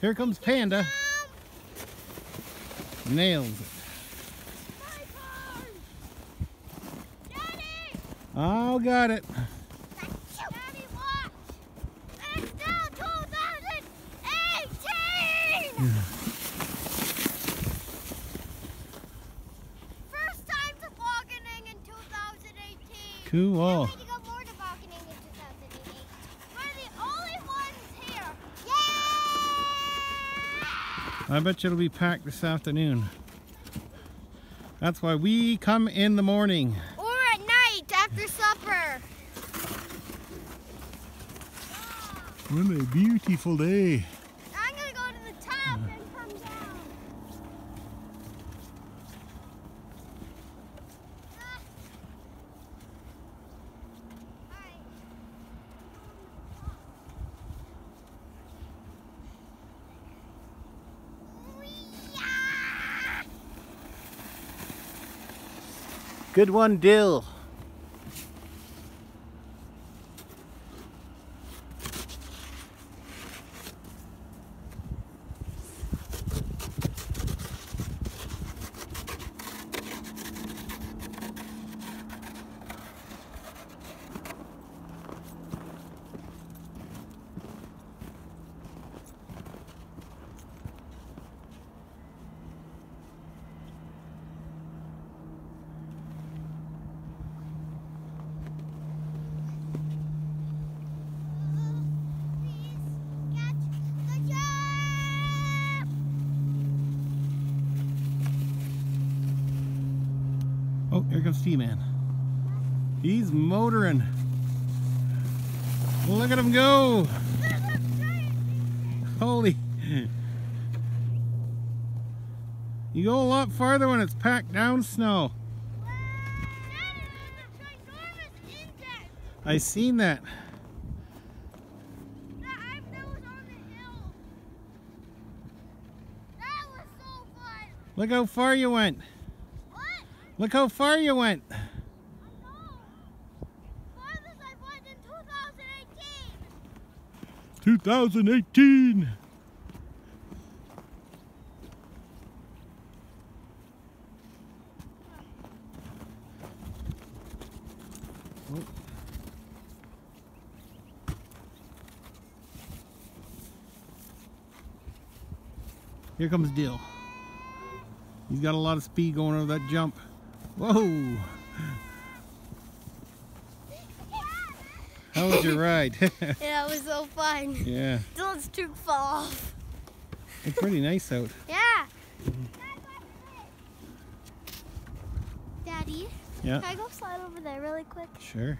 Here comes Panda. Nails it. Daddy! Oh, got it. Daddy, watch! It's now 2018! First time tobogganing in 2018. Cool. Can't wait to go more tobogganing in 2018. We're the only ones here. Yeah! I bet you it'll be packed this afternoon. That's why we come in the morning. Or at night after supper. What a beautiful day. I'm gonna go to the top and come down. Ah. Alright. Wee-yah! Good one, Dill. Oh, here comes T-Man. He's motoring. Look at him go. Holy. You go a lot farther when it's packed down snow. I seen that. Look how far you went. Look how far you went. I know. Farthest I went 2018. 2018. Oh. Here comes Dill. He's got a lot of speed going over that jump. Whoa! How was your ride? Yeah, it was so fun. yeah, Dylan's tube fell off. it's pretty nice out. Yeah. Daddy, Yeah, can I go slide over there really quick? sure.